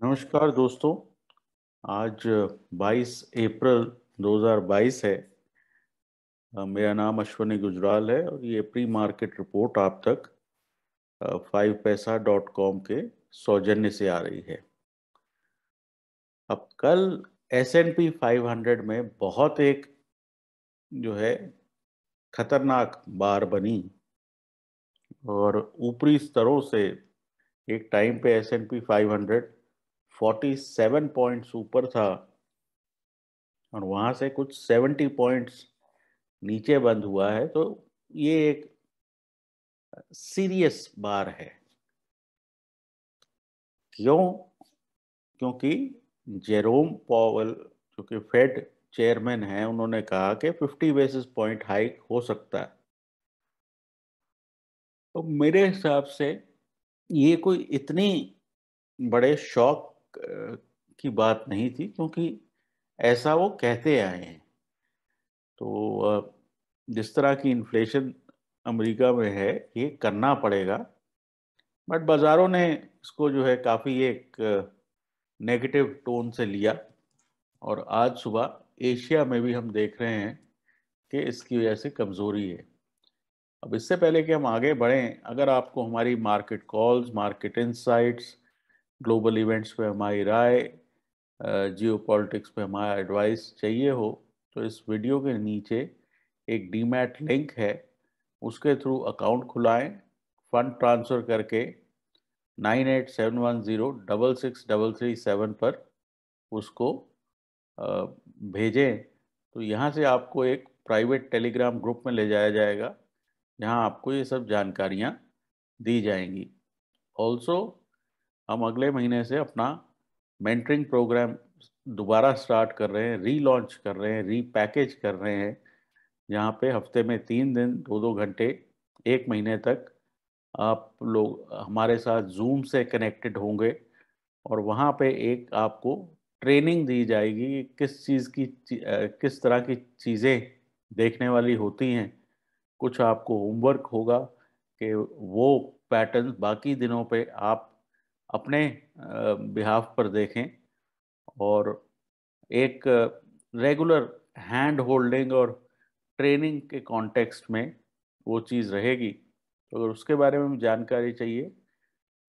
नमस्कार दोस्तों, आज 22 अप्रैल 2022 है। मेरा नाम अश्वनी गुजराल है और ये प्री मार्केट रिपोर्ट आप तक फाइव पैसा डॉट कॉम के सौजन्य से आ रही है। अब कल S and P five hundred में बहुत एक जो है खतरनाक बार बनी और ऊपरी स्तरों से एक टाइम पे S and P five hundred forty seven points ऊपर था और वहाँ से कुछ सेवेंटी पॉइंट्स नीचे बंद हुआ है तो ये एक सीरियस बार है। क्यों? क्योंकि जेरोम पॉवल जो कि फेड चेयरमैन है, उन्होंने कहा कि 50 बेसिस पॉइंट हाइक हो सकता है। तो मेरे हिसाब से ये कोई इतनी बड़े शौक की बात नहीं थी क्योंकि ऐसा वो कहते आए हैं। तो जिस तरह की इन्फ्लेशन अमेरिका में है, ये करना पड़ेगा। बट बाज़ारों ने इसको जो है काफ़ी एक नेगेटिव टोन से लिया। और आज सुबह एशिया में भी हम देख रहे हैं कि इसकी वजह से कमज़ोरी है। अब इससे पहले कि हम आगे बढ़ें, अगर आपको हमारी market calls market insights global events पे हमारी राय जियो पॉलिटिक्स पे हमारा एडवाइस चाहिए हो तो इस वीडियो के नीचे एक डीमैट लिंक है, उसके थ्रू अकाउंट खुलाएँ फंड ट्रांसफ़र करके nine eight seven one zero double six double three seven पर उसको भेजें। तो यहाँ से आपको एक प्राइवेट टेलीग्राम ग्रुप में ले जाया जाएगा, जहाँ आपको ये सब जानकारियाँ दी जाएँगी। ऑल्सो हम अगले महीने से अपना मेंटरिंग प्रोग्राम दोबारा स्टार्ट कर रहे हैं रीलॉन्च कर रहे हैं रीपैकेज कर रहे हैं। जहाँ पे हफ़्ते में तीन दिन दो दो घंटे, एक महीने तक आप लोग, हमारे साथ जूम से कनेक्टेड होंगे और वहाँ पे एक आपको ट्रेनिंग दी जाएगी किस चीज़ की किस तरह की चीज़ें देखने वाली होती हैं। कुछ आपको होमवर्क होगा कि वो पैटर्न बाकी दिनों पे आप अपने बिहाफ पर देखें और एक रेगुलर हैंड होल्डिंग और ट्रेनिंग के कॉन्टेक्स्ट में वो चीज़ रहेगी। तो अगर उसके बारे में जानकारी चाहिए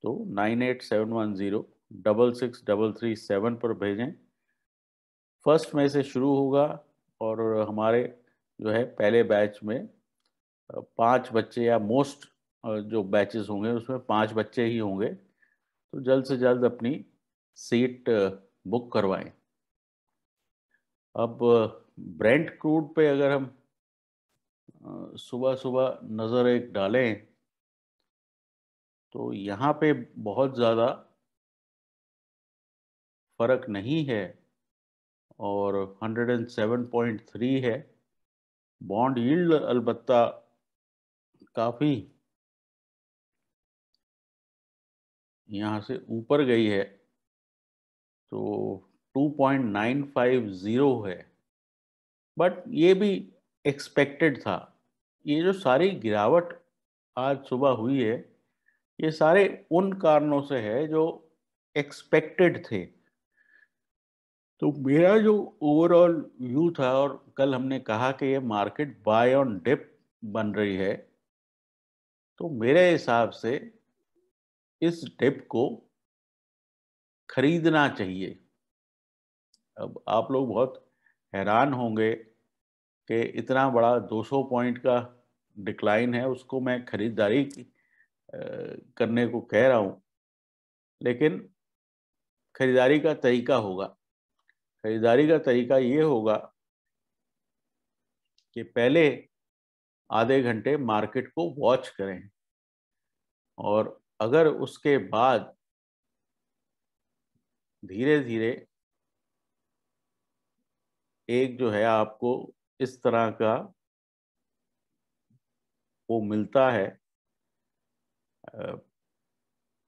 तो nine eight seven one zero double six double three seven पर भेजें। फ़र्स्ट में से शुरू होगा और हमारे जो है पहले बैच में पाँच बच्चे या मोस्ट जो बैचेस होंगे उसमें पाँच बच्चे ही होंगे। तो जल्द से जल्द अपनी सीट बुक करवाएँ। अब ब्रेंट क्रूड पे अगर हम सुबह सुबह नज़र एक डालें तो यहाँ पे बहुत ज़्यादा फ़र्क नहीं है और 107.3 है। बॉन्ड यील्ड अलबत्ता काफ़ी यहाँ से ऊपर गई है तो 2.950 है। बट ये भी एक्सपेक्टेड था। ये जो सारी गिरावट आज सुबह हुई है, ये सारे उन कारणों से है जो एक्सपेक्टेड थे। तो मेरा जो ओवरऑल व्यू था और कल हमने कहा कि ये मार्केट बाय ऑन डिप बन रही है तो मेरे हिसाब से इस डिप को खरीदना चाहिए। अब आप लोग बहुत हैरान होंगे कि इतना बड़ा 200 पॉइंट का डिक्लाइन है, उसको मैं खरीदारी करने को कह रहा हूँ। लेकिन खरीदारी का तरीका होगा। खरीदारी का तरीका ये होगा कि पहले आधे घंटे मार्केट को वॉच करें और अगर उसके बाद धीरे धीरे एक जो है आपको इस तरह का वो मिलता है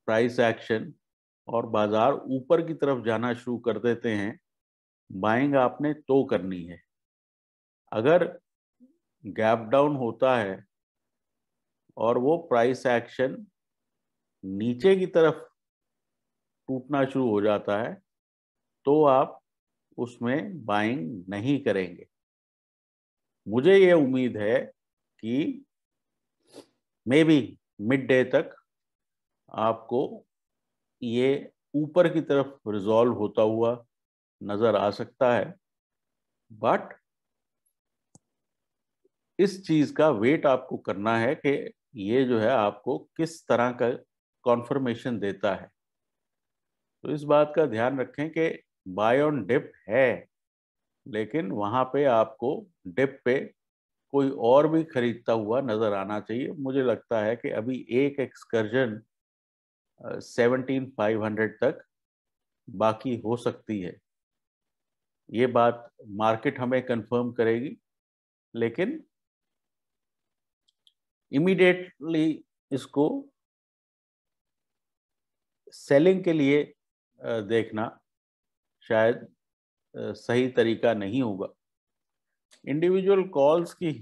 प्राइस एक्शन और बाज़ार ऊपर की तरफ़ जाना शुरू कर देते हैं बाइंग आपने तो करनी है। अगर गैप डाउन होता है और वो प्राइस एक्शन नीचे की तरफ़ टूटना शुरू हो जाता है तो आप उसमें बाइंग नहीं करेंगे। मुझे ये उम्मीद है कि मे बी मिड डे तक आपको ये ऊपर की तरफ़ रिजॉल्व होता हुआ नज़र आ सकता है। बट इस चीज़ का वेट आपको करना है कि ये जो है आपको किस तरह का कॉन्फर्मेशन देता है। तो इस बात का ध्यान रखें कि बाय ऑन डिप है, लेकिन वहाँ पे आपको डिप पे कोई और भी खरीदता हुआ नज़र आना चाहिए। मुझे लगता है कि अभी एक एक्सकर्जन सेवनटीन फाइव हंड्रेड तक बाकी हो सकती है। ये बात मार्केट हमें कंफर्म करेगी, लेकिन इमीडिएटली इसको सेलिंग के लिए देखना शायद सही तरीका नहीं होगा। इंडिविजुअल कॉल्स की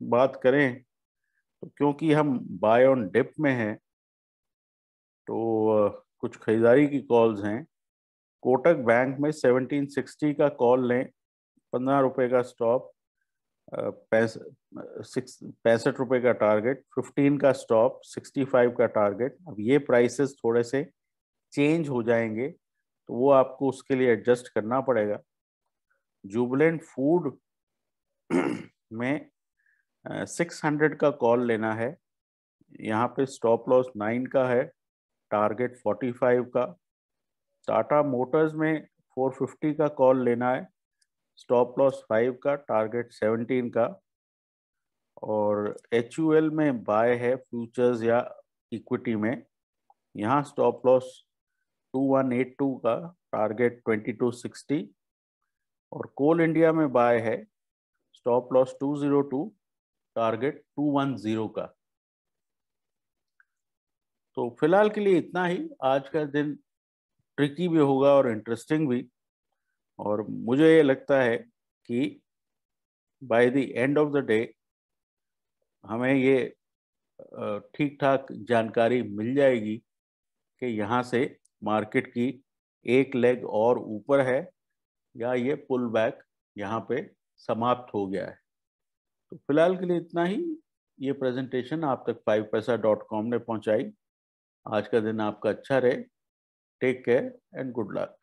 बात करें तो क्योंकि हम बाय ऑन डिप में हैं तो कुछ खरीदारी की कॉल्स हैं। कोटक बैंक में 1760 का कॉल लें, पंद्रह रुपये का स्टॉप पैंसठ रुपये का टारगेट 15 का स्टॉप 65 का टारगेट। अब ये प्राइसेस थोड़े से चेंज हो जाएँगे तो वो आपको उसके लिए एडजस्ट करना पड़ेगा। जुबलेंट फ़ूड में सिक्स हंड्रेड का कॉल लेना है। यहाँ पे स्टॉप लॉस नाइन का है टारगेट फोर्टी फाइव का। टाटा मोटर्स में फोर फिफ्टी का कॉल लेना है स्टॉप लॉस फाइव का टारगेट सेवनटीन का। और एचयूएल में बाय है फ्यूचर्स या इक्विटी में। यहाँ stop loss two one eight two का टारगेट ट्वेंटी टू सिक्सटी और कोल इंडिया में बाय है स्टॉप लॉस 202 टारगेट 210 का। तो फ़िलहाल के लिए इतना ही। आज का दिन ट्रिकी भी होगा और इंटरेस्टिंग भी। और मुझे ये लगता है कि by the end of the day हमें ये ठीक ठाक जानकारी मिल जाएगी कि यहाँ से मार्केट की एक लेग और ऊपर है, या ये पुल बैक यहाँ पे समाप्त हो गया है। तो फ़िलहाल के लिए इतना ही। ये प्रेजेंटेशन आप तक फाइव पैसा डॉट कॉम ने पहुँचाई। आज का दिन आपका अच्छा रहे। Take care and good luck